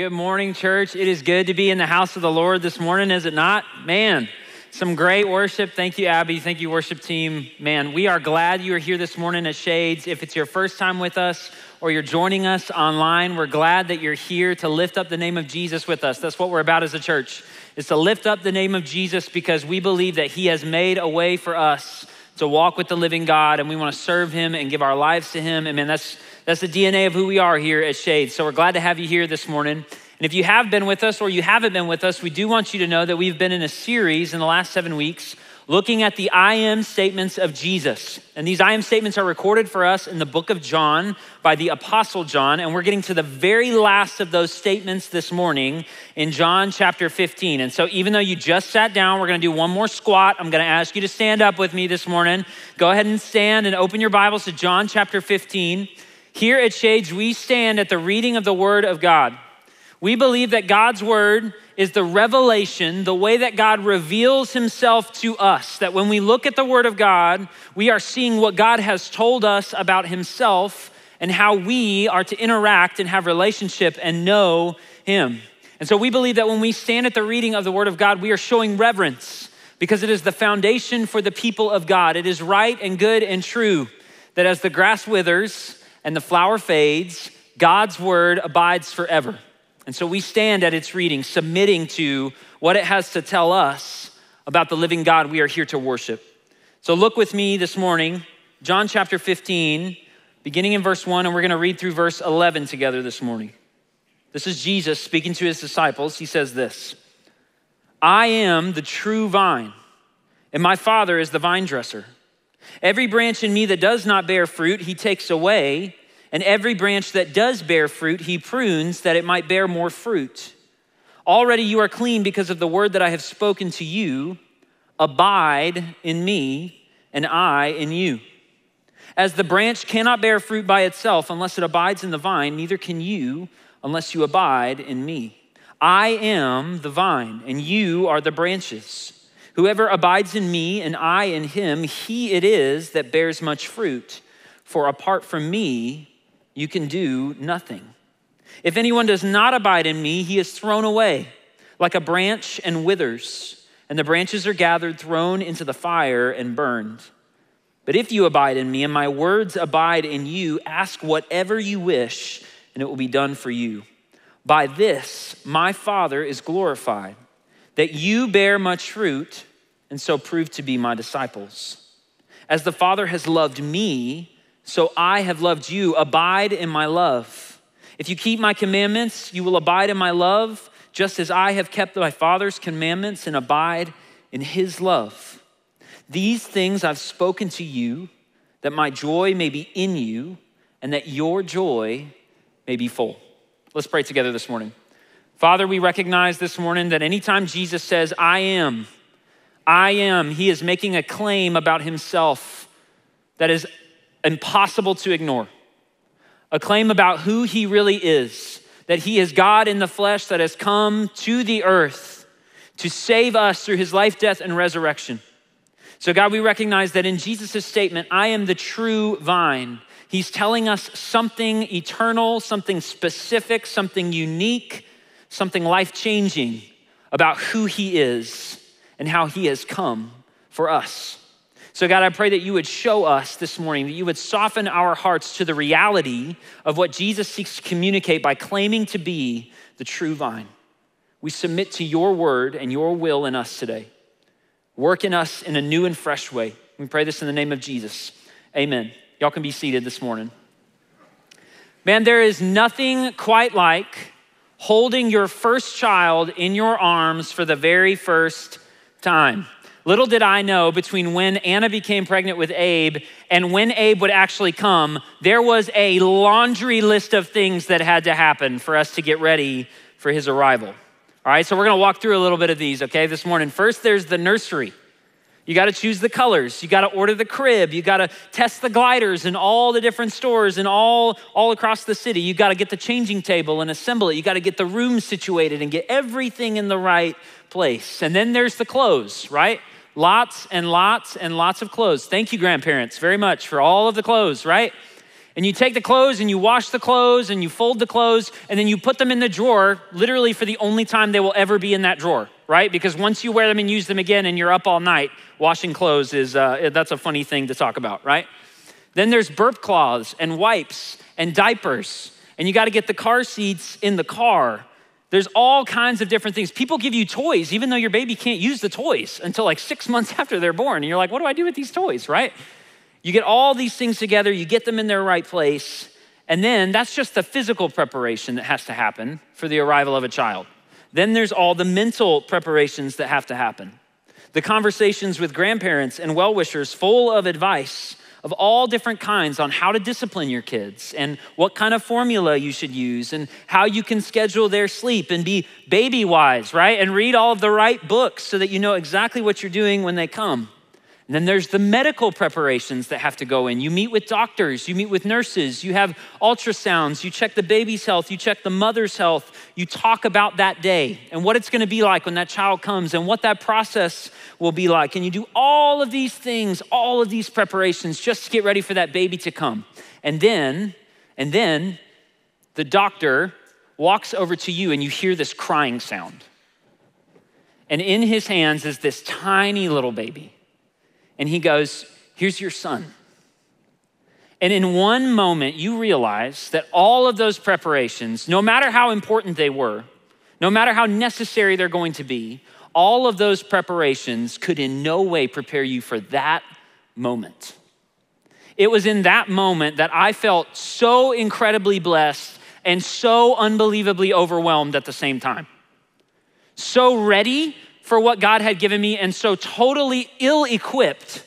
Good morning, church. It is good to be in the house of the Lord this morning, is it not? Man, some great worship. Thank you, Abby. Thank you, worship team. Man, we are glad you are here this morning at Shades. If it's your first time with us or you're joining us online, we're glad that you're here to lift up the name of Jesus with us. That's what we're about as a church, is to lift up the name of Jesus because we believe that he has made a way for us to walk with the living God and we want to serve him and give our lives to him. And man, that's that's the DNA of who we are here at Shades. So we're glad to have you here this morning. And if you have been with us or you haven't been with us, we do want you to know that we've been in a series in the last seven weeks looking at the I am statements of Jesus. And these I am statements are recorded for us in the book of John by the Apostle John. And we're getting to the very last of those statements this morning in John chapter 15. And so, even though you just sat down, we're going to do one more squat. I'm going to ask you to stand up with me this morning. Go ahead and stand and open your Bibles to John chapter 15. Here at Shades, we stand at the reading of the Word of God. We believe that God's Word is the revelation, the way that God reveals Himself to us. That when we look at the Word of God, we are seeing what God has told us about Himself and how we are to interact and have relationship and know Him. And so we believe that when we stand at the reading of the Word of God, we are showing reverence because it is the foundation for the people of God. It is right and good and true that as the grass withers, and the flower fades, God's word abides forever. And so we stand at its reading, submitting to what it has to tell us about the living God we are here to worship. So look with me this morning, John chapter 15, beginning in verse 1, and we're going to read through verse 11 together this morning. This is Jesus speaking to his disciples. He says this I am the true vine, and my Father is the vine dresser. Every branch in me that does not bear fruit, he takes away, and every branch that does bear fruit, he prunes that it might bear more fruit. Already you are clean because of the word that I have spoken to you. Abide in me, and I in you. As the branch cannot bear fruit by itself unless it abides in the vine, neither can you unless you abide in me. I am the vine, and you are the branches. Whoever abides in me and I in him, he it is that bears much fruit. For apart from me, you can do nothing. If anyone does not abide in me, he is thrown away like a branch and withers, and the branches are gathered, thrown into the fire, and burned. But if you abide in me and my words abide in you, ask whatever you wish, and it will be done for you. By this, my Father is glorified, that you bear much fruit and so prove to be my disciples. As the Father has loved me, so I have loved you. Abide in my love. If you keep my commandments, you will abide in my love, just as I have kept my Father's commandments and abide in his love. These things I've spoken to you, that my joy may be in you, and that your joy may be full. Let's pray together this morning. Father, we recognize this morning that anytime Jesus says, I am, I am, he is making a claim about himself that is impossible to ignore. A claim about who he really is, that he is God in the flesh that has come to the earth to save us through his life, death, and resurrection. So, God, we recognize that in Jesus' statement, I am the true vine. He's telling us something eternal, something specific, something unique, something life changing about who he is and how he has come for us. So, God, I pray that you would show us this morning, that you would soften our hearts to the reality of what Jesus seeks to communicate by claiming to be the true vine. We submit to your word and your will in us today. Work in us in a new and fresh way. We pray this in the name of Jesus. Amen. Y'all can be seated this morning. Man, there is nothing quite like holding your first child in your arms for the very first time. Little did I know between when Anna became pregnant with Abe and when Abe would actually come, there was a laundry list of things that had to happen for us to get ready for his arrival. All right, so we're gonna walk through a little bit of these, okay, this morning. First, there's the nursery. You got to choose the colors. You got to order the crib. You got to test the gliders in all the different stores and all, all across the city. You got to get the changing table and assemble it. You got to get the room situated and get everything in the right place. And then there's the clothes, right? Lots and lots and lots of clothes. Thank you, grandparents, very much for all of the clothes, right? And you take the clothes and you wash the clothes and you fold the clothes and then you put them in the drawer, literally for the only time they will ever be in that drawer, right? Because once you wear them and use them again and you're up all night, washing clothes is, uh, that's a funny thing to talk about, right? Then there's burp cloths and wipes and diapers. And you got to get the car seats in the car. There's all kinds of different things. People give you toys, even though your baby can't use the toys until like six months after they're born. And you're like, what do I do with these toys, right? You get all these things together, you get them in their right place, and then that's just the physical preparation that has to happen for the arrival of a child. Then there's all the mental preparations that have to happen. The conversations with grandparents and well wishers full of advice of all different kinds on how to discipline your kids and what kind of formula you should use and how you can schedule their sleep and be baby wise, right? And read all of the right books so that you know exactly what you're doing when they come. And then there's the medical preparations that have to go in. You meet with doctors, you meet with nurses, you have ultrasounds, you check the baby's health, you check the mother's health, you talk about that day and what it's gonna be like when that child comes and what that process will be like. And you do all of these things, all of these preparations just to get ready for that baby to come. And then, and then the doctor walks over to you and you hear this crying sound. And in his hands is this tiny little baby and he goes, Here's your son. And in one moment, you realize that all of those preparations, no matter how important they were, no matter how necessary they're going to be, all of those preparations could in no way prepare you for that moment. It was in that moment that I felt so incredibly blessed and so unbelievably overwhelmed at the same time. So ready for what God had given me and so totally ill equipped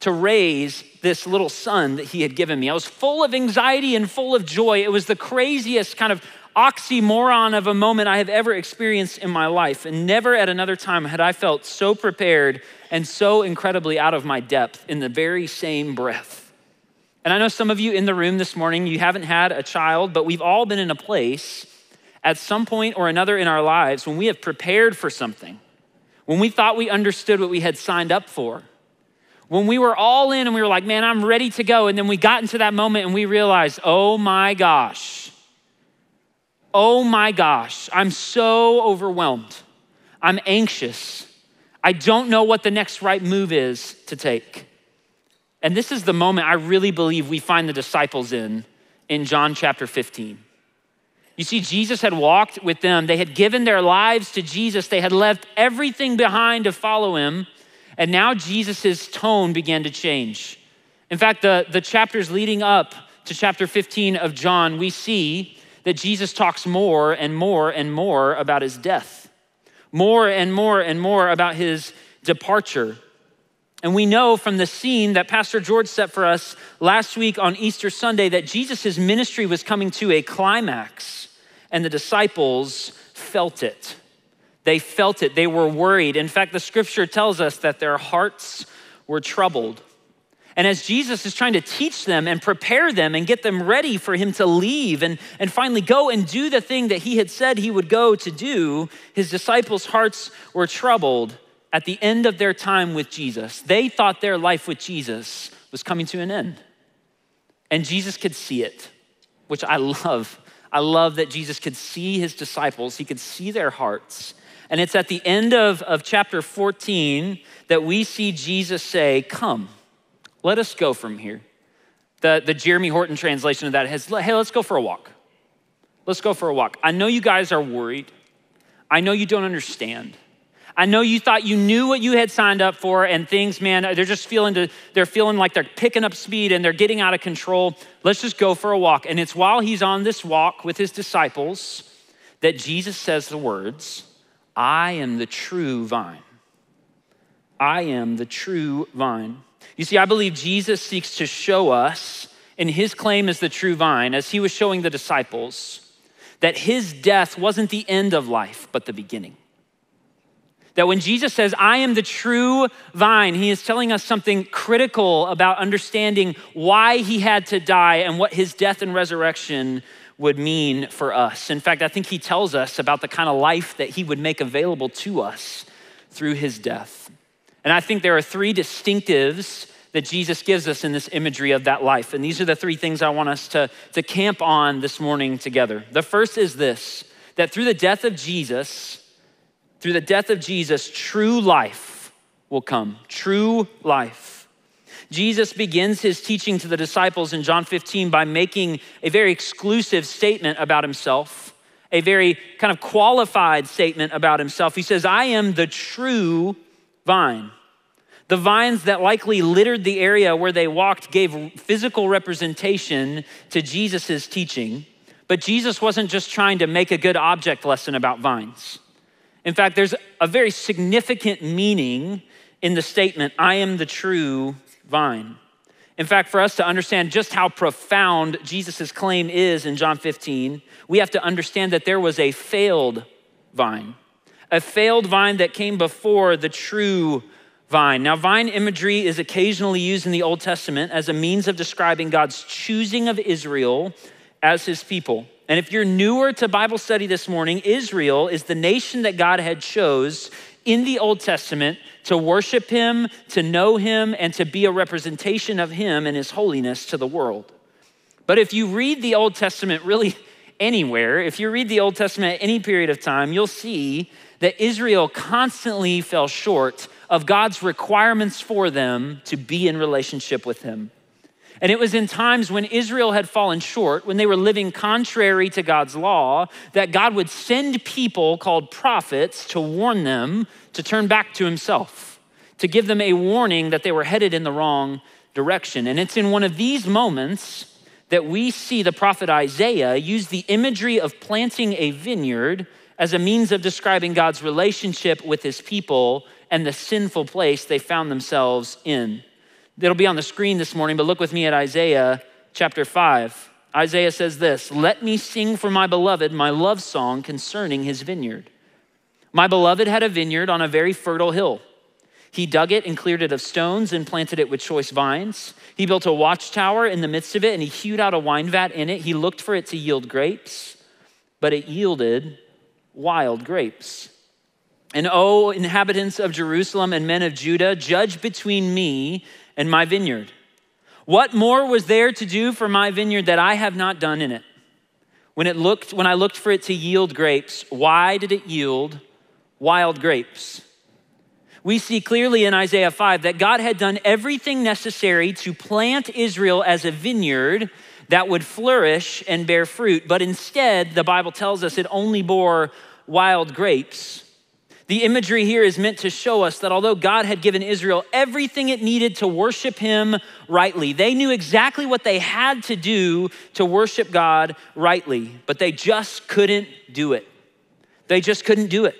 to raise this little son that he had given me. I was full of anxiety and full of joy. It was the craziest kind of oxymoron of a moment I have ever experienced in my life. And never at another time had I felt so prepared and so incredibly out of my depth in the very same breath. And I know some of you in the room this morning, you haven't had a child, but we've all been in a place at some point or another in our lives when we have prepared for something when we thought we understood what we had signed up for, when we were all in and we were like, man, I'm ready to go. And then we got into that moment and we realized, oh my gosh, oh my gosh, I'm so overwhelmed. I'm anxious. I don't know what the next right move is to take. And this is the moment I really believe we find the disciples in in John chapter 15. You see, Jesus had walked with them. They had given their lives to Jesus. They had left everything behind to follow him. And now Jesus' tone began to change. In fact, the, the chapters leading up to chapter 15 of John, we see that Jesus talks more and more and more about his death, more and more and more about his departure. And we know from the scene that Pastor George set for us last week on Easter Sunday that Jesus' ministry was coming to a climax and the disciples felt it. They felt it. They were worried. In fact, the scripture tells us that their hearts were troubled. And as Jesus is trying to teach them and prepare them and get them ready for him to leave and, and finally go and do the thing that he had said he would go to do, his disciples' hearts were troubled at the end of their time with Jesus. They thought their life with Jesus was coming to an end. And Jesus could see it, which I love I love that Jesus could see his disciples, he could see their hearts. And it's at the end of, of chapter 14 that we see Jesus say, Come, let us go from here. The, the Jeremy Horton translation of that has, Hey, let's go for a walk. Let's go for a walk. I know you guys are worried. I know you don't understand. I know you thought you knew what you had signed up for, and things, man, they're just feeling to, they're feeling like they're picking up speed and they're getting out of control. Let's just go for a walk. And it's while he's on this walk with his disciples that Jesus says the words, I am the true vine. I am the true vine. You see, I believe Jesus seeks to show us in his claim as the true vine, as he was showing the disciples, that his death wasn't the end of life, but the beginning. That when Jesus says, I am the true vine, he is telling us something critical about understanding why he had to die and what his death and resurrection would mean for us. In fact, I think he tells us about the kind of life that he would make available to us through his death. And I think there are three distinctives that Jesus gives us in this imagery of that life. And these are the three things I want us to, to camp on this morning together. The first is this that through the death of Jesus, through the death of Jesus, true life will come. True life. Jesus begins his teaching to the disciples in John 15 by making a very exclusive statement about himself, a very kind of qualified statement about himself. He says, I am the true vine. The vines that likely littered the area where they walked gave physical representation to Jesus' teaching. But Jesus wasn't just trying to make a good object lesson about vines. In fact, there's a very significant meaning in the statement, I am the true vine. In fact, for us to understand just how profound Jesus' claim is in John 15, we have to understand that there was a failed vine, a failed vine that came before the true vine. Now, vine imagery is occasionally used in the Old Testament as a means of describing God's choosing of Israel as his people. And if you're newer to Bible study this morning, Israel is the nation that God had chose in the Old Testament to worship him, to know him, and to be a representation of him and his holiness to the world. But if you read the Old Testament really anywhere, if you read the Old Testament at any period of time, you'll see that Israel constantly fell short of God's requirements for them to be in relationship with Him. And it was in times when Israel had fallen short, when they were living contrary to God's law, that God would send people called prophets to warn them to turn back to Himself, to give them a warning that they were headed in the wrong direction. And it's in one of these moments that we see the prophet Isaiah use the imagery of planting a vineyard as a means of describing God's relationship with His people and the sinful place they found themselves in. It'll be on the screen this morning, but look with me at Isaiah chapter 5. Isaiah says this Let me sing for my beloved my love song concerning his vineyard. My beloved had a vineyard on a very fertile hill. He dug it and cleared it of stones and planted it with choice vines. He built a watchtower in the midst of it and he hewed out a wine vat in it. He looked for it to yield grapes, but it yielded wild grapes. And O inhabitants of Jerusalem and men of Judah, judge between me and my vineyard. What more was there to do for my vineyard that I have not done in it? When it looked when I looked for it to yield grapes, why did it yield wild grapes? We see clearly in Isaiah 5 that God had done everything necessary to plant Israel as a vineyard that would flourish and bear fruit, but instead the Bible tells us it only bore wild grapes. The imagery here is meant to show us that although God had given Israel everything it needed to worship Him rightly, they knew exactly what they had to do to worship God rightly, but they just couldn't do it. They just couldn't do it.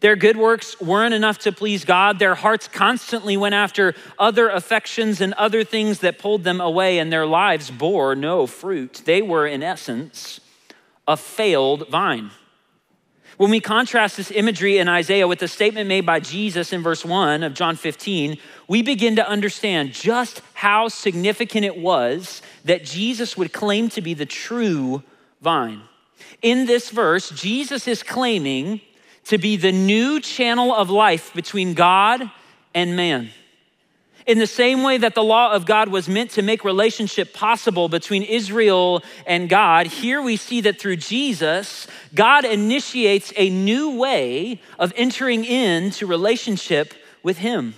Their good works weren't enough to please God. Their hearts constantly went after other affections and other things that pulled them away, and their lives bore no fruit. They were, in essence, a failed vine. When we contrast this imagery in Isaiah with the statement made by Jesus in verse 1 of John 15, we begin to understand just how significant it was that Jesus would claim to be the true vine. In this verse, Jesus is claiming to be the new channel of life between God and man. In the same way that the law of God was meant to make relationship possible between Israel and God, here we see that through Jesus, God initiates a new way of entering into relationship with Him.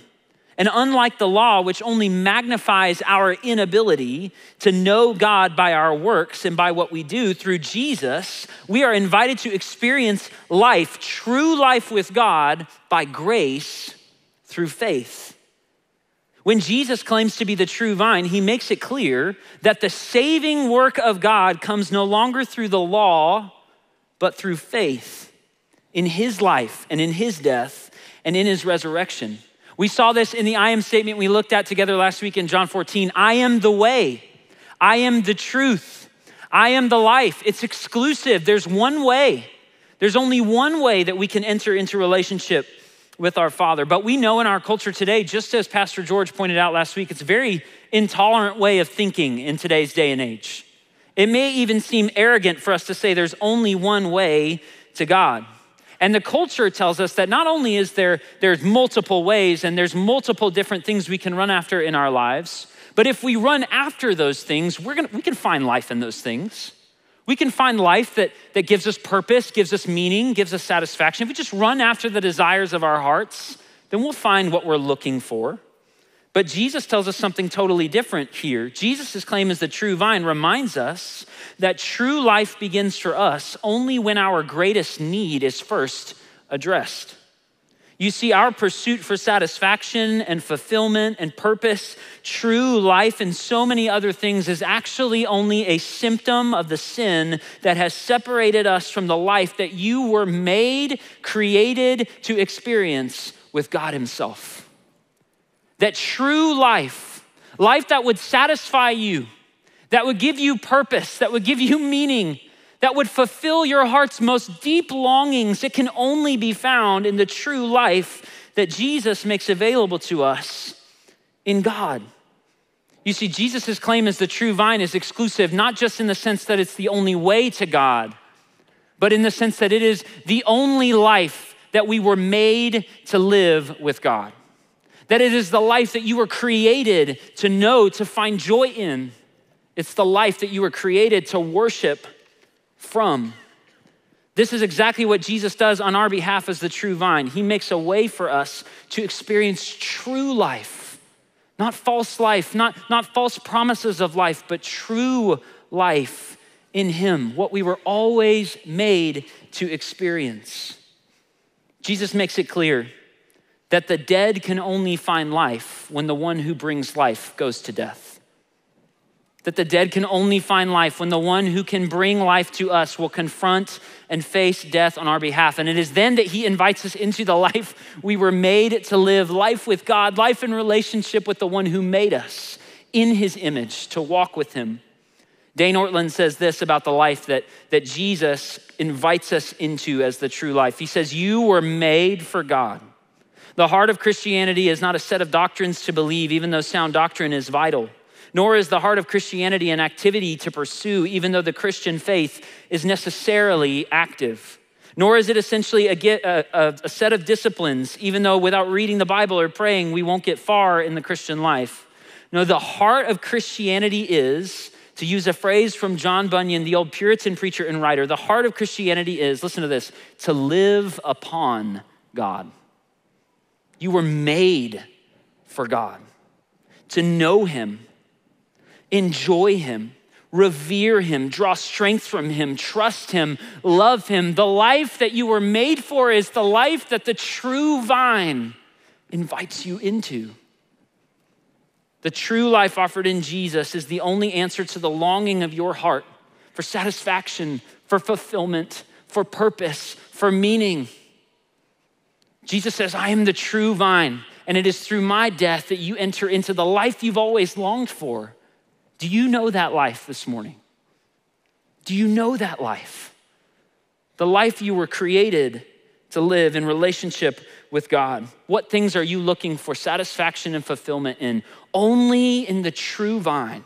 And unlike the law, which only magnifies our inability to know God by our works and by what we do, through Jesus, we are invited to experience life, true life with God, by grace through faith. When Jesus claims to be the true vine, he makes it clear that the saving work of God comes no longer through the law, but through faith in his life and in his death and in his resurrection. We saw this in the I am statement we looked at together last week in John 14. I am the way, I am the truth, I am the life. It's exclusive. There's one way. There's only one way that we can enter into relationship with our Father. But we know in our culture today, just as Pastor George pointed out last week, it's a very intolerant way of thinking in today's day and age. It may even seem arrogant for us to say there's only one way to God. And the culture tells us that not only is there there's multiple ways and there's multiple different things we can run after in our lives, but if we run after those things, we're gonna, we can find life in those things. We can find life that, that gives us purpose, gives us meaning, gives us satisfaction. If we just run after the desires of our hearts, then we'll find what we're looking for. But Jesus tells us something totally different here. Jesus' claim as the true vine reminds us that true life begins for us only when our greatest need is first addressed. You see, our pursuit for satisfaction and fulfillment and purpose, true life, and so many other things is actually only a symptom of the sin that has separated us from the life that you were made, created to experience with God Himself. That true life, life that would satisfy you, that would give you purpose, that would give you meaning, that would fulfill your heart's most deep longings, it can only be found in the true life that Jesus makes available to us in God. You see, Jesus' claim as the true vine is exclusive, not just in the sense that it's the only way to God, but in the sense that it is the only life that we were made to live with God. That it is the life that you were created to know, to find joy in. It's the life that you were created to worship from. This is exactly what Jesus does on our behalf as the true vine. He makes a way for us to experience true life, not false life, not, not false promises of life, but true life in Him, what we were always made to experience. Jesus makes it clear that the dead can only find life when the one who brings life goes to death. That the dead can only find life when the one who can bring life to us will confront and face death on our behalf. And it is then that he invites us into the life we were made to live life with God, life in relationship with the one who made us in his image, to walk with him. Dane Ortlund says this about the life that, that Jesus invites us into as the true life. He says, You were made for God. The heart of Christianity is not a set of doctrines to believe, even though sound doctrine is vital, nor is the heart of Christianity an activity to pursue, even though the Christian faith is necessarily active. Nor is it essentially a, a, a set of disciplines, even though without reading the Bible or praying, we won't get far in the Christian life. No, the heart of Christianity is to use a phrase from John Bunyan, the old Puritan preacher and writer, the heart of Christianity is, listen to this, to live upon God. You were made for God, to know Him, enjoy Him, revere Him, draw strength from Him, trust Him, love Him. The life that you were made for is the life that the true vine invites you into. The true life offered in Jesus is the only answer to the longing of your heart for satisfaction, for fulfillment, for purpose, for meaning. Jesus says, I am the true vine, and it is through my death that you enter into the life you've always longed for. Do you know that life this morning? Do you know that life? The life you were created to live in relationship with God? What things are you looking for satisfaction and fulfillment in? Only in the true vine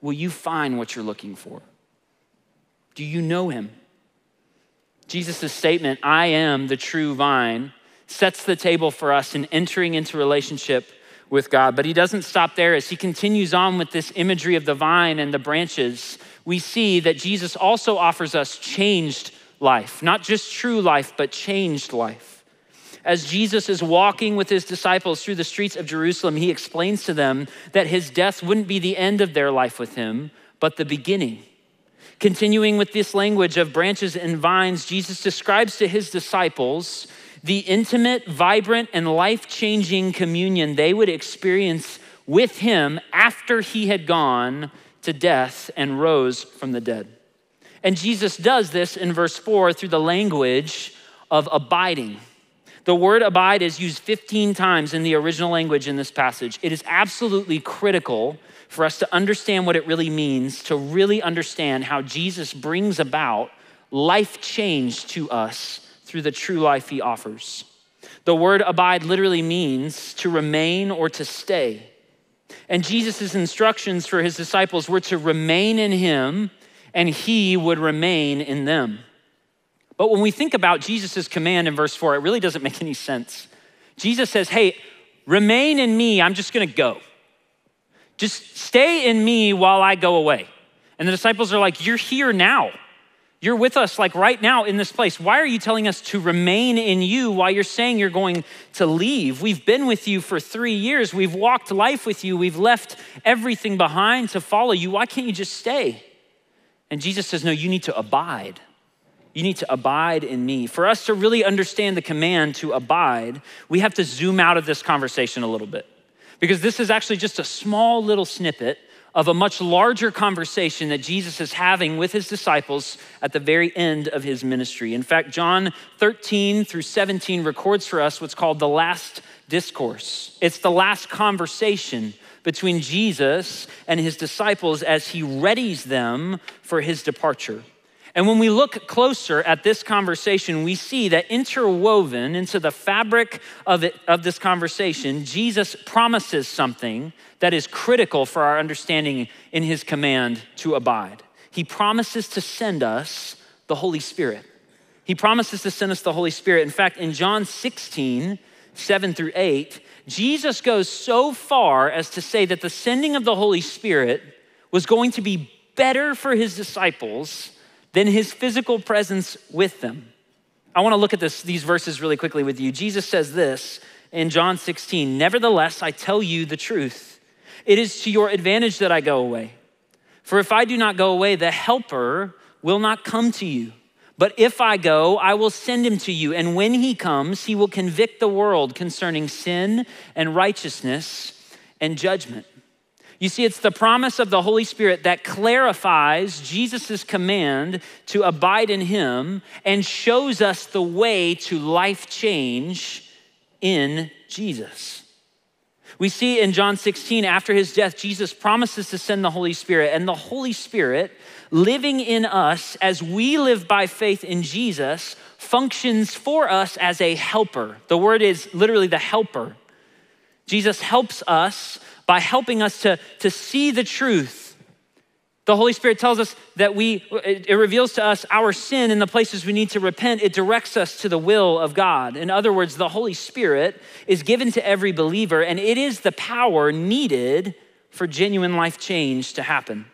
will you find what you're looking for. Do you know him? Jesus' statement, I am the true vine, sets the table for us in entering into relationship with God. But he doesn't stop there. As he continues on with this imagery of the vine and the branches, we see that Jesus also offers us changed life, not just true life, but changed life as Jesus is walking with his disciples through the streets of Jerusalem, he explains to them that his death wouldn't be the end of their life with him, but the beginning. Continuing with this language of branches and vines, Jesus describes to his disciples the intimate, vibrant, and life changing communion they would experience with him after he had gone to death and rose from the dead. And Jesus does this in verse 4 through the language of abiding. The word abide is used 15 times in the original language in this passage. It is absolutely critical for us to understand what it really means, to really understand how Jesus brings about life change to us through the true life he offers. The word abide literally means to remain or to stay. And Jesus' instructions for his disciples were to remain in him and he would remain in them. But when we think about Jesus' command in verse 4, it really doesn't make any sense. Jesus says, Hey, remain in me, I'm just gonna go. Just stay in me while I go away. And the disciples are like, You're here now. You're with us like right now in this place. Why are you telling us to remain in you while you're saying you're going to leave? We've been with you for three years. We've walked life with you. We've left everything behind to follow you. Why can't you just stay? And Jesus says, No, you need to abide. You need to abide in me. For us to really understand the command to abide, we have to zoom out of this conversation a little bit. Because this is actually just a small little snippet of a much larger conversation that Jesus is having with his disciples at the very end of his ministry. In fact, John 13 through 17 records for us what's called the last discourse. It's the last conversation between Jesus and his disciples as he readies them for his departure. And when we look closer at this conversation, we see that interwoven into the fabric of, it, of this conversation, Jesus promises something that is critical for our understanding in his command to abide. He promises to send us the Holy Spirit. He promises to send us the Holy Spirit. In fact, in John 16, 7 through 8, Jesus goes so far as to say that the sending of the Holy Spirit was going to be better for his disciples than his physical presence with them. I want to look at this, these verses really quickly with you. Jesus says this in John 16 Nevertheless, I tell you the truth. It is to your advantage that I go away. For if I do not go away, the Helper will not come to you. But if I go, I will send him to you. And when he comes, he will convict the world concerning sin and righteousness and judgment. You see, it's the promise of the Holy Spirit that clarifies Jesus' command to abide in Him and shows us the way to life change in Jesus. We see in John 16, after his death, Jesus promises to send the Holy Spirit, and the Holy Spirit living in us as we live by faith in Jesus functions for us as a helper. The word is literally the helper. Jesus helps us by helping us to, to see the truth. The Holy Spirit tells us that we, it, reveals to us our sin in the places we need to repent. It directs us to the will of God. In other words, the Holy Spirit is given to every believer, and it is the power needed for genuine life change to happen.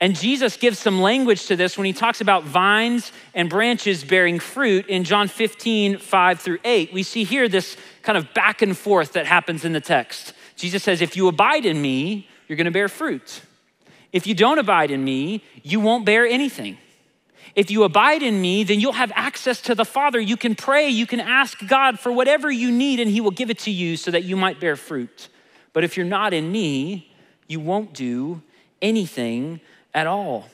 And Jesus gives some language to this when he talks about vines and branches bearing fruit in John 15, 5 through 8. We see here this kind of back and forth that happens in the text. Jesus says, If you abide in me, you're gonna bear fruit. If you don't abide in me, you won't bear anything. If you abide in me, then you'll have access to the Father. You can pray, you can ask God for whatever you need, and He will give it to you so that you might bear fruit. But if you're not in me, you won't do anything at all.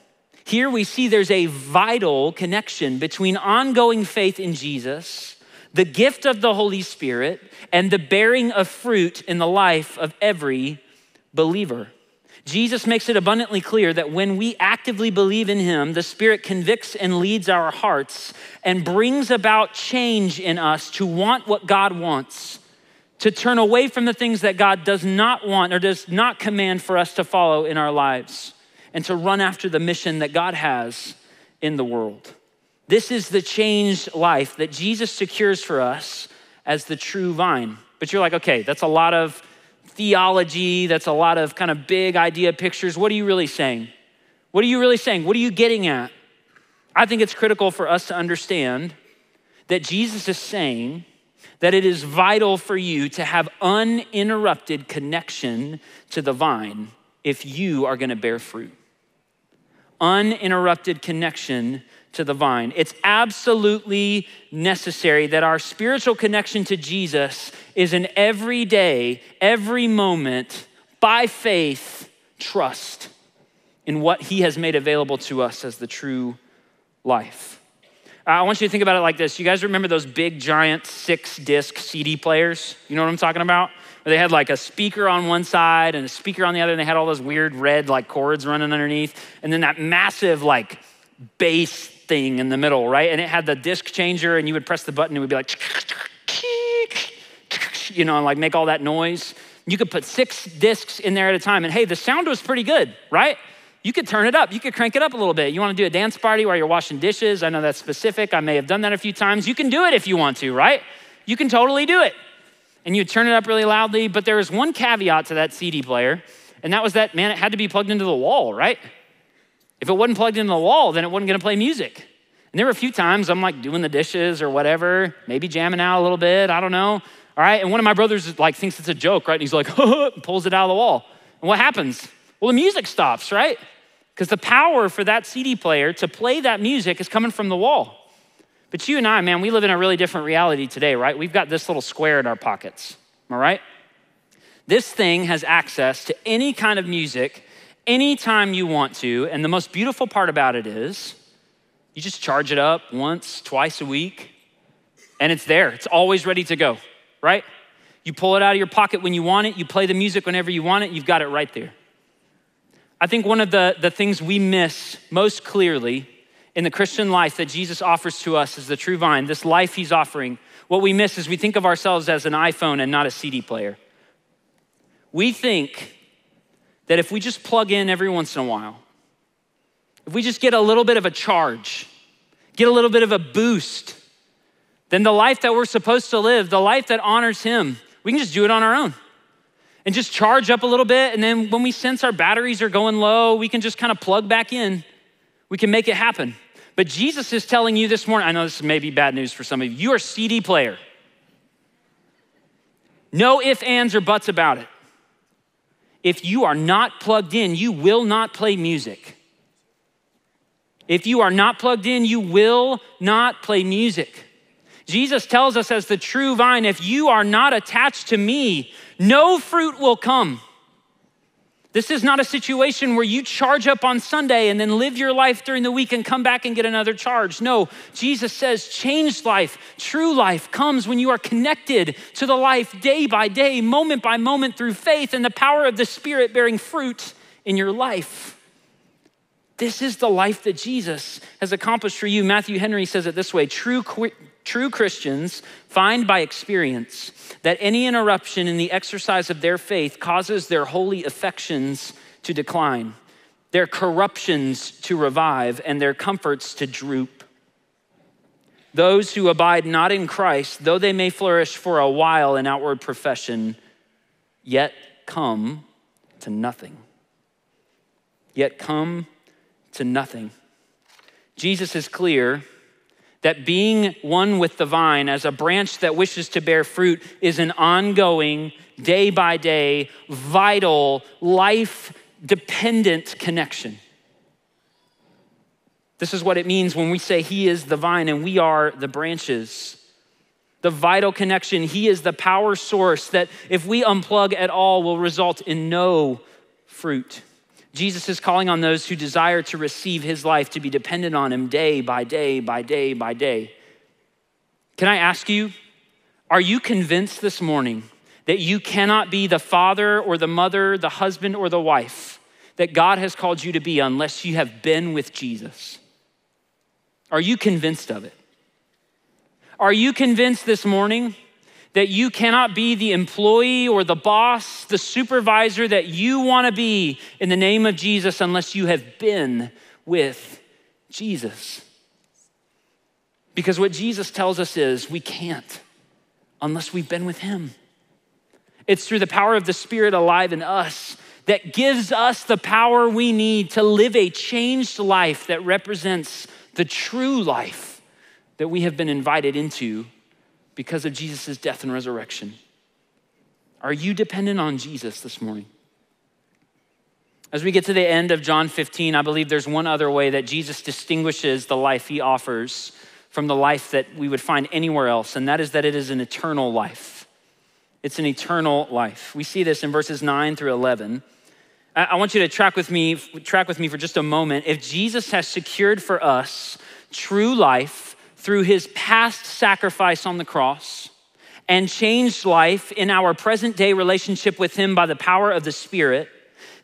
Here we see there's a vital connection between ongoing faith in Jesus the gift of the Holy Spirit, and the bearing of fruit in the life of every believer. Jesus makes it abundantly clear that when we actively believe in Him, the Spirit convicts and leads our hearts and brings about change in us to want what God wants, to turn away from the things that God does not want or does not command for us to follow in our lives, and to run after the mission that God has in the world. This is the changed life that Jesus secures for us as the true vine. But you're like, okay, that's a lot of theology, that's a lot of kind of big idea pictures. What are you really saying? What are you really saying? What are you getting at? I think it's critical for us to understand that Jesus is saying that it is vital for you to have uninterrupted connection to the vine if you are going to bear fruit. Uninterrupted connection to the vine. It's absolutely necessary that our spiritual connection to Jesus is an everyday, every moment, by faith, trust in what he has made available to us as the true life. I want you to think about it like this. You guys remember those big, giant six disc CD players? You know what I'm talking about? Where they had like a speaker on one side and a speaker on the other, and they had all those weird red like cords running underneath. And then that massive like bass thing in the middle, right? And it had the disc changer, and you would press the button, and it would be like, you know, and like make all that noise. You could put six discs in there at a time, and hey, the sound was pretty good, right? you could turn it up. You could crank it up a little bit. You want to do a dance party while you're washing dishes? I know that's specific. I may have done that a few times. You can do it if you want to, right? You can totally do it. And you turn it up really loudly, but there was one caveat to that CD player, and that was that, man, it had to be plugged into the wall, right? If it wasn't plugged into the wall, then it wasn't gonna play music. And there were a few times I'm like doing the dishes or whatever, maybe jamming out a little bit, I don't know. All right, and one of my brothers like thinks it's a joke, right? And he's like, pulls it out of the wall. And what happens? Well, the music stops, right? Because the power for that CD player to play that music is coming from the wall. But you and I, man, we live in a really different reality today, right? We've got this little square in our pockets, I right? This thing has access to any kind of music anytime you want to. And the most beautiful part about it is you just charge it up once, twice a week, and it's there. It's always ready to go, right? You pull it out of your pocket when you want it, you play the music whenever you want it, you've got it right there. I think one of the, the things we miss most clearly in the Christian life that Jesus offers to us is the true vine, this life he's offering, what we miss is we think of ourselves as an iPhone and not a CD player. We think that if we just plug in every once in a while, if we just get a little bit of a charge, get a little bit of a boost, then the life that we're supposed to live, the life that honors him, we can just do it on our own and just charge up a little bit. And then when we sense our batteries are going low, we can just kind of plug back in. We can make it happen. But Jesus is telling you this morning, I know this may be bad news for some of you, you are a CD player. No ifs, ands, or buts about it. If you are not plugged in, you will not play music. If you are not plugged in, you will not play music. Jesus tells us, as the true vine, if you are not attached to me, no fruit will come. This is not a situation where you charge up on Sunday and then live your life during the week and come back and get another charge. No, Jesus says changed life, true life comes when you are connected to the life day by day, moment by moment through faith and the power of the Spirit bearing fruit in your life. This is the life that Jesus has accomplished for you. Matthew Henry says it this way true, true Christians find by experience that any interruption in the exercise of their faith causes their holy affections to decline, their corruptions to revive, and their comforts to droop. Those who abide not in Christ, though they may flourish for a while in outward profession, yet come to nothing. Yet come to nothing. Jesus is clear that being one with the vine as a branch that wishes to bear fruit is an ongoing, day by day, vital, life dependent connection. This is what it means when we say He is the vine and we are the branches. The vital connection, He is the power source that if we unplug at all will result in no fruit. Jesus is calling on those who desire to receive his life to be dependent on him day by day by day by day. Can I ask you, are you convinced this morning that you cannot be the father or the mother, the husband or the wife that God has called you to be unless you have been with Jesus? Are you convinced of it? Are you convinced this morning that you cannot be the employee or the boss, the supervisor that you want to be in the name of Jesus unless you have been with Jesus. Because what Jesus tells us is we can't unless we've been with Him. It's through the power of the Spirit alive in us that gives us the power we need to live a changed life that represents the true life that we have been invited into because of Jesus' death and resurrection. Are you dependent on Jesus this morning? As we get to the end of John 15, I believe there's one other way that Jesus distinguishes the life he offers from the life that we would find anywhere else, and that is that it is an eternal life. It's an eternal life. We see this in verses 9 through 11. I want you to track with me, track with me for just a moment. If Jesus has secured for us true life, through his past sacrifice on the cross and changed life in our present day relationship with him by the power of the Spirit,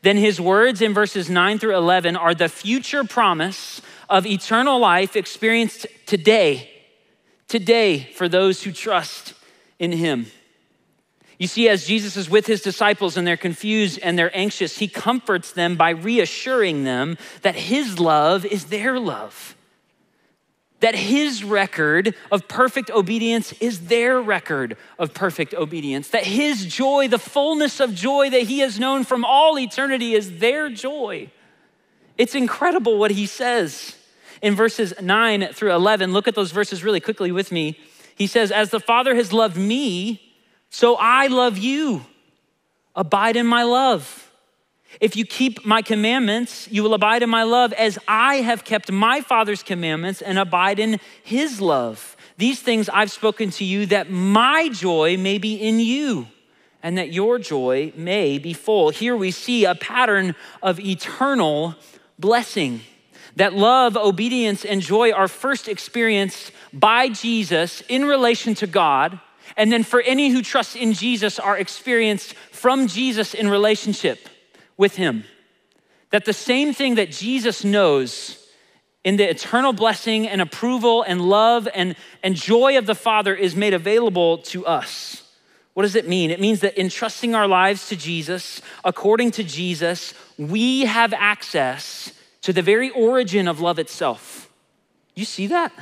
then his words in verses 9 through 11 are the future promise of eternal life experienced today, today for those who trust in him. You see, as Jesus is with his disciples and they're confused and they're anxious, he comforts them by reassuring them that his love is their love. That his record of perfect obedience is their record of perfect obedience. That his joy, the fullness of joy that he has known from all eternity, is their joy. It's incredible what he says in verses 9 through 11. Look at those verses really quickly with me. He says, As the Father has loved me, so I love you. Abide in my love. If you keep my commandments, you will abide in my love as I have kept my Father's commandments and abide in his love. These things I've spoken to you that my joy may be in you and that your joy may be full. Here we see a pattern of eternal blessing. That love, obedience, and joy are first experienced by Jesus in relation to God and then for any who trust in Jesus are experienced from Jesus in relationship with him. That the same thing that Jesus knows in the eternal blessing and approval and love and, and joy of the Father is made available to us. What does it mean? It means that in trusting our lives to Jesus, according to Jesus, we have access to the very origin of love itself. You see that?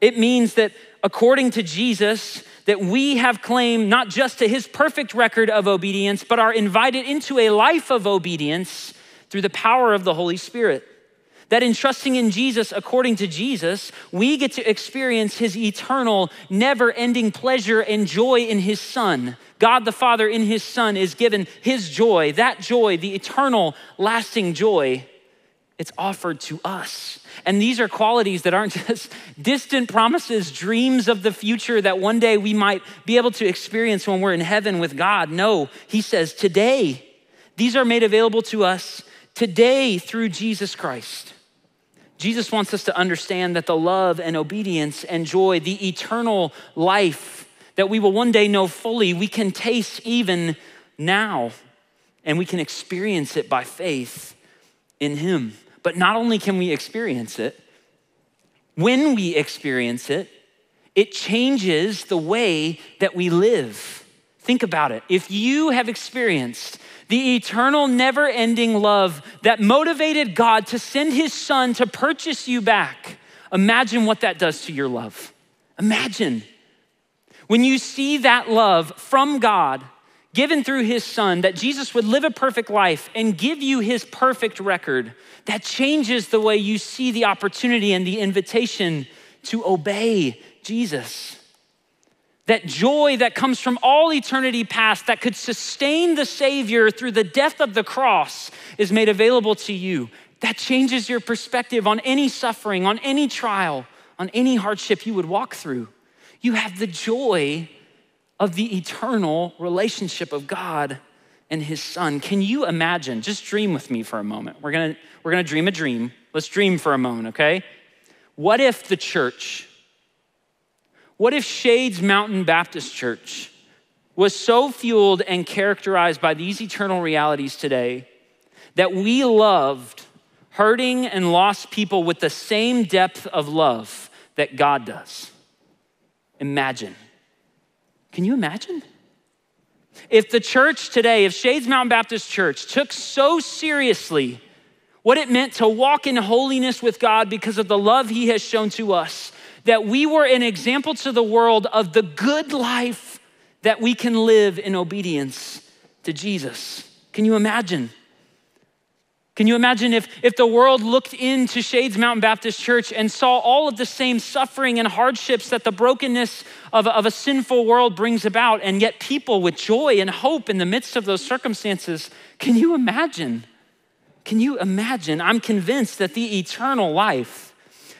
It means that according to Jesus, that we have claim not just to his perfect record of obedience, but are invited into a life of obedience through the power of the Holy Spirit. That in trusting in Jesus, according to Jesus, we get to experience his eternal, never ending pleasure and joy in his Son. God the Father in his Son is given his joy, that joy, the eternal, lasting joy it's offered to us. And these are qualities that aren't just distant promises, dreams of the future that one day we might be able to experience when we're in heaven with God. No, he says today. These are made available to us today through Jesus Christ. Jesus wants us to understand that the love and obedience and joy, the eternal life that we will one day know fully, we can taste even now, and we can experience it by faith in Him. But not only can we experience it, when we experience it, it changes the way that we live. Think about it. If you have experienced the eternal, never ending love that motivated God to send his son to purchase you back, imagine what that does to your love. Imagine. When you see that love from God given through his son, that Jesus would live a perfect life and give you his perfect record, that changes the way you see the opportunity and the invitation to obey Jesus. That joy that comes from all eternity past that could sustain the Savior through the death of the cross is made available to you. That changes your perspective on any suffering, on any trial, on any hardship you would walk through. You have the joy of the eternal relationship of God and his son. Can you imagine? Just dream with me for a moment. We're gonna, we're gonna dream a dream. Let's dream for a moment, okay? What if the church, what if Shades Mountain Baptist Church was so fueled and characterized by these eternal realities today that we loved hurting and lost people with the same depth of love that God does? Imagine. Can you imagine? If the church today, if Shades Mountain Baptist Church took so seriously what it meant to walk in holiness with God because of the love He has shown to us, that we were an example to the world of the good life that we can live in obedience to Jesus. Can you imagine? Can you imagine if, if the world looked into Shades Mountain Baptist Church and saw all of the same suffering and hardships that the brokenness of, of a sinful world brings about, and yet people with joy and hope in the midst of those circumstances? Can you imagine? Can you imagine? I'm convinced that the eternal life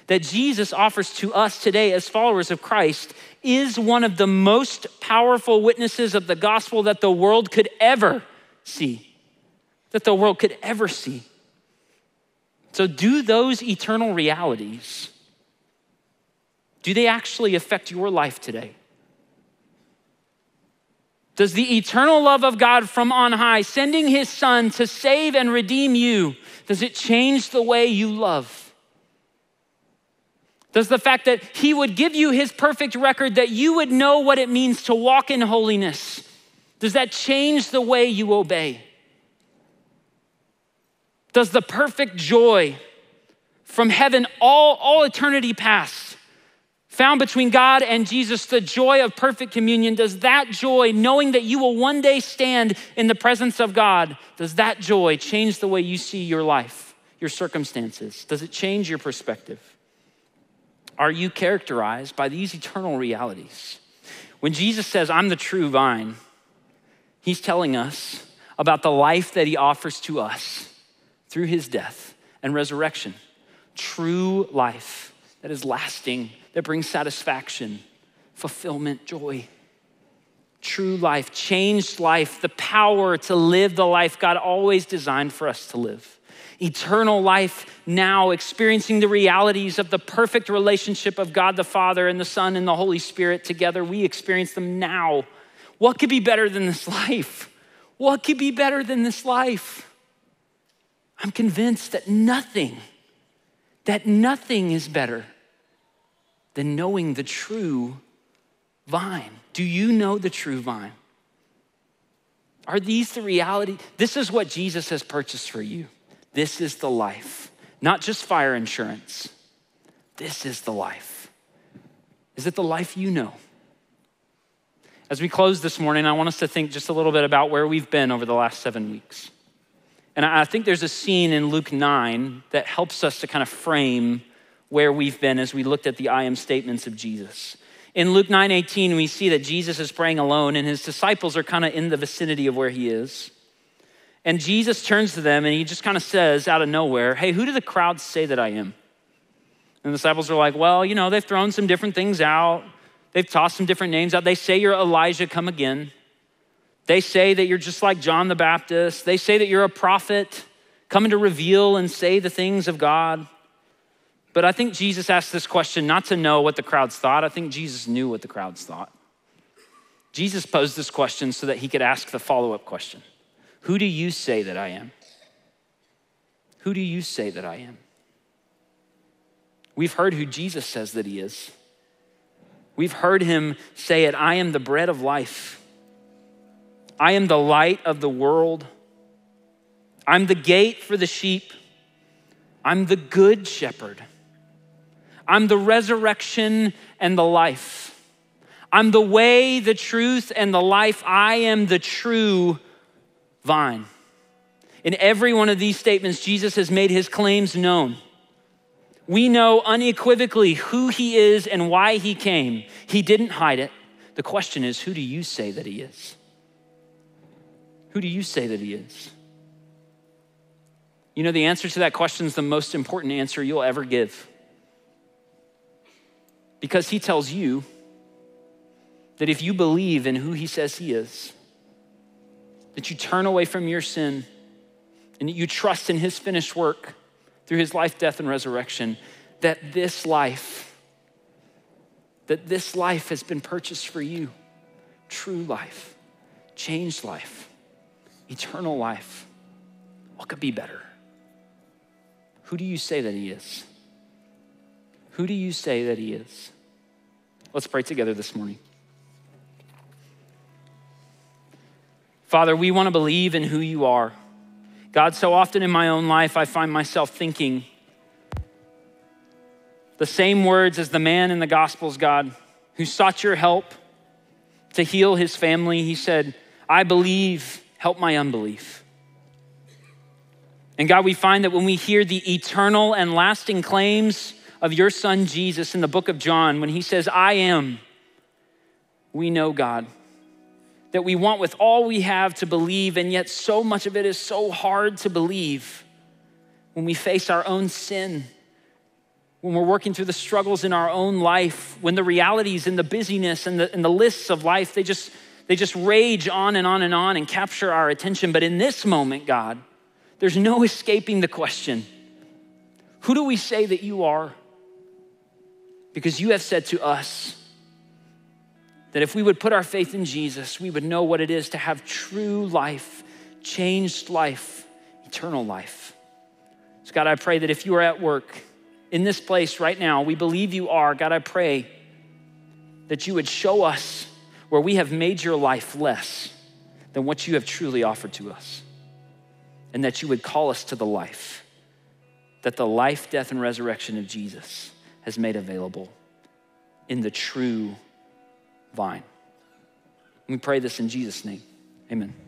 that Jesus offers to us today as followers of Christ is one of the most powerful witnesses of the gospel that the world could ever see that the world could ever see. So, do those eternal realities, do they actually affect your life today? Does the eternal love of God from on high, sending his son to save and redeem you, does it change the way you love? Does the fact that He would give you His perfect record, that you would know what it means to walk in holiness, does that change the way you obey? Does the perfect joy from heaven, all, all eternity past, found between God and Jesus, the joy of perfect communion, does that joy, knowing that you will one day stand in the presence of God, does that joy change the way you see your life, your circumstances? Does it change your perspective? Are you characterized by these eternal realities? When Jesus says, I'm the true vine, he's telling us about the life that he offers to us through his death and resurrection. True life that is lasting, that brings satisfaction, fulfillment, joy. True life, changed life, the power to live the life God always designed for us to live. Eternal life now, experiencing the realities of the perfect relationship of God the Father and the Son and the Holy Spirit together. We experience them now. What could be better than this life? What could be better than this life? I'm convinced that nothing, that nothing is better than knowing the true vine. Do you know the true vine? Are these the reality? This is what Jesus has purchased for you. This is the life, not just fire insurance. This is the life. Is it the life you know? As we close this morning, I want us to think just a little bit about where we've been over the last seven weeks. And I think there's a scene in Luke 9 that helps us to kind of frame where we've been as we looked at the I am statements of Jesus. In Luke 9 18, we see that Jesus is praying alone and his disciples are kind of in the vicinity of where he is. And Jesus turns to them and he just kind of says out of nowhere, Hey, who do the crowds say that I am? And the disciples are like, Well, you know, they've thrown some different things out, they've tossed some different names out. They say you're Elijah, come again. They say that you're just like John the Baptist. They say that you're a prophet coming to reveal and say the things of God. But I think Jesus asked this question not to know what the crowds thought. I think Jesus knew what the crowds thought. Jesus posed this question so that he could ask the follow up question Who do you say that I am? Who do you say that I am? We've heard who Jesus says that he is. We've heard him say it I am the bread of life. I am the light of the world. I'm the gate for the sheep. I'm the good shepherd. I'm the resurrection and the life. I'm the way, the truth, and the life. I am the true vine. In every one of these statements, Jesus has made his claims known. We know unequivocally who he is and why he came. He didn't hide it. The question is, who do you say that he is? Who do you say that he is? You know, the answer to that question is the most important answer you'll ever give. Because he tells you that if you believe in who he says he is, that you turn away from your sin and that you trust in his finished work through his life, death, and resurrection, that this life, that this life has been purchased for you true life, changed life eternal life. What could be better? Who do you say that He is? Who do you say that He is? Let's pray together this morning. Father, we want to believe in who you are. God, so often in my own life, I find myself thinking the same words as the man in the Gospels, God, who sought your help to heal his family. He said, I believe Help my unbelief. And God, we find that when we hear the eternal and lasting claims of your son Jesus in the book of John, when he says, I am, we know, God, that we want with all we have to believe, and yet so much of it is so hard to believe when we face our own sin, when we're working through the struggles in our own life, when the realities and the busyness and the, and the lists of life, they just they just rage on and on and on and capture our attention. But in this moment, God, there's no escaping the question Who do we say that you are? Because you have said to us that if we would put our faith in Jesus, we would know what it is to have true life, changed life, eternal life. So, God, I pray that if you are at work in this place right now, we believe you are. God, I pray that you would show us where we have made your life less than what you have truly offered to us, and that you would call us to the life that the life, death, and resurrection of Jesus has made available in the true vine. We pray this in Jesus' name. Amen.